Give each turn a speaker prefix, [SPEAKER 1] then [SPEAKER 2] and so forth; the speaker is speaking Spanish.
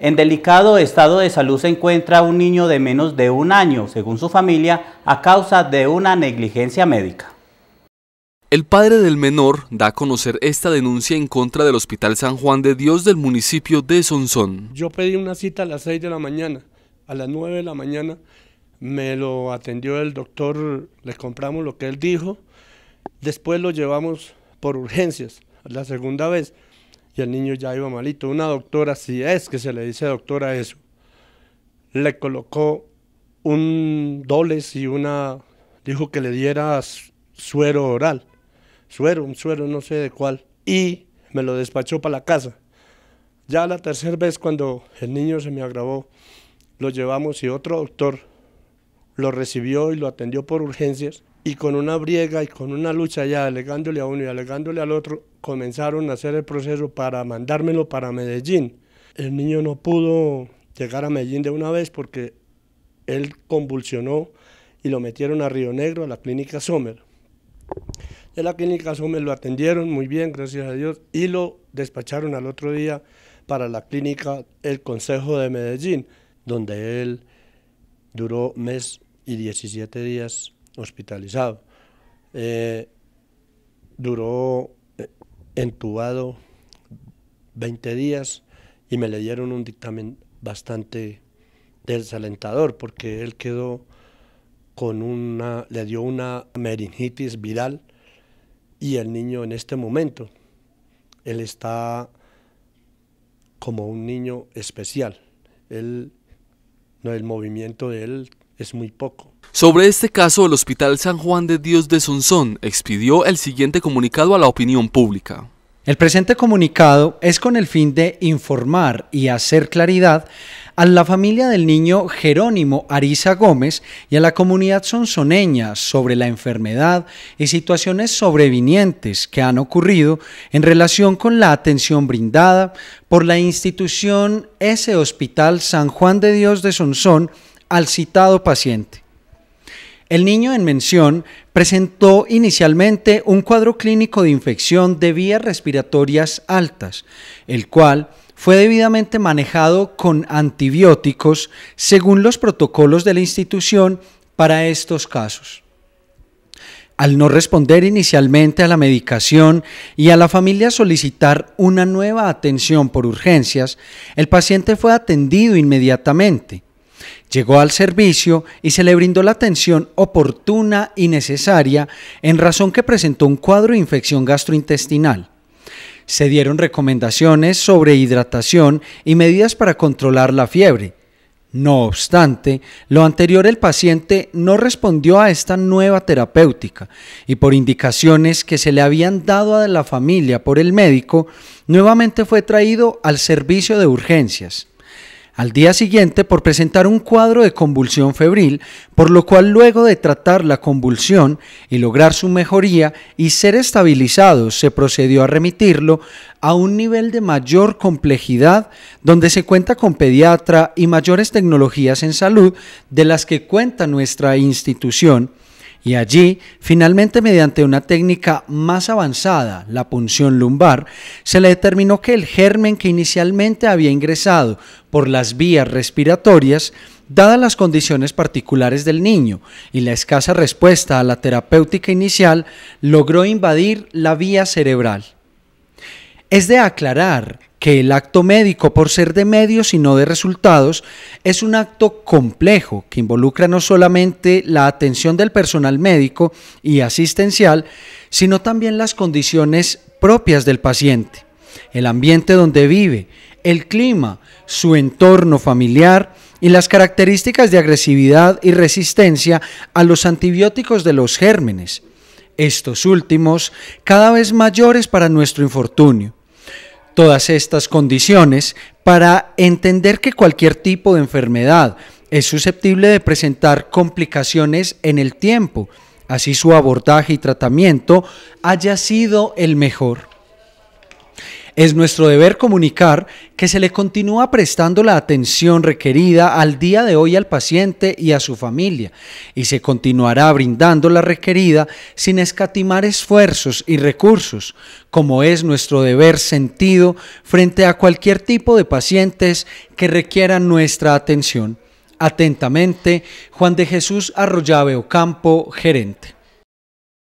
[SPEAKER 1] En delicado estado de salud se encuentra un niño de menos de un año, según su familia, a causa de una negligencia médica.
[SPEAKER 2] El padre del menor da a conocer esta denuncia en contra del Hospital San Juan de Dios del municipio de Sonsón.
[SPEAKER 3] Yo pedí una cita a las 6 de la mañana. A las 9 de la mañana me lo atendió el doctor, le compramos lo que él dijo. Después lo llevamos por urgencias, la segunda vez y el niño ya iba malito. Una doctora, si es que se le dice doctora eso, le colocó un doles y una, dijo que le diera suero oral, suero, un suero no sé de cuál, y me lo despachó para la casa. Ya la tercera vez cuando el niño se me agravó, lo llevamos y otro doctor lo recibió y lo atendió por urgencias y con una briega y con una lucha ya alegándole a uno y alegándole al otro, comenzaron a hacer el proceso para mandármelo para Medellín. El niño no pudo llegar a Medellín de una vez porque él convulsionó y lo metieron a Río Negro, a la clínica Sommer. De la clínica Sommer lo atendieron muy bien, gracias a Dios, y lo despacharon al otro día para la clínica El Consejo de Medellín, donde él duró mes y 17 días hospitalizado. Eh, duró eh, entubado 20 días y me le dieron un dictamen bastante desalentador porque él quedó con una, le dio una meningitis viral y el niño en este momento, él está como un niño especial. Él, el movimiento de él es muy poco.
[SPEAKER 2] Sobre este caso, el Hospital San Juan de Dios de Sonsón expidió el siguiente comunicado a la opinión pública.
[SPEAKER 4] El presente comunicado es con el fin de informar y hacer claridad a la familia del niño Jerónimo Ariza Gómez y a la comunidad sonsoneña sobre la enfermedad y situaciones sobrevinientes que han ocurrido en relación con la atención brindada por la institución ese Hospital San Juan de Dios de Sonsón al citado paciente. El niño en mención presentó inicialmente un cuadro clínico de infección de vías respiratorias altas, el cual fue debidamente manejado con antibióticos según los protocolos de la institución para estos casos. Al no responder inicialmente a la medicación y a la familia solicitar una nueva atención por urgencias, el paciente fue atendido inmediatamente Llegó al servicio y se le brindó la atención oportuna y necesaria en razón que presentó un cuadro de infección gastrointestinal. Se dieron recomendaciones sobre hidratación y medidas para controlar la fiebre. No obstante, lo anterior el paciente no respondió a esta nueva terapéutica y por indicaciones que se le habían dado a la familia por el médico, nuevamente fue traído al servicio de urgencias al día siguiente por presentar un cuadro de convulsión febril, por lo cual luego de tratar la convulsión y lograr su mejoría y ser estabilizado, se procedió a remitirlo a un nivel de mayor complejidad donde se cuenta con pediatra y mayores tecnologías en salud de las que cuenta nuestra institución y allí, finalmente mediante una técnica más avanzada, la punción lumbar, se le determinó que el germen que inicialmente había ingresado por las vías respiratorias, dadas las condiciones particulares del niño y la escasa respuesta a la terapéutica inicial, logró invadir la vía cerebral. Es de aclarar que el acto médico, por ser de medios y no de resultados, es un acto complejo que involucra no solamente la atención del personal médico y asistencial, sino también las condiciones propias del paciente, el ambiente donde vive, el clima, su entorno familiar y las características de agresividad y resistencia a los antibióticos de los gérmenes, estos últimos cada vez mayores para nuestro infortunio todas estas condiciones para entender que cualquier tipo de enfermedad es susceptible de presentar complicaciones en el tiempo, así su abordaje y tratamiento haya sido el mejor. Es nuestro deber comunicar que se le continúa prestando la atención requerida al día de hoy al paciente y a su familia, y se continuará brindando la requerida sin escatimar esfuerzos y recursos, como es nuestro deber sentido frente a cualquier tipo de pacientes que requieran nuestra atención. Atentamente, Juan de Jesús Arroyave Ocampo, gerente.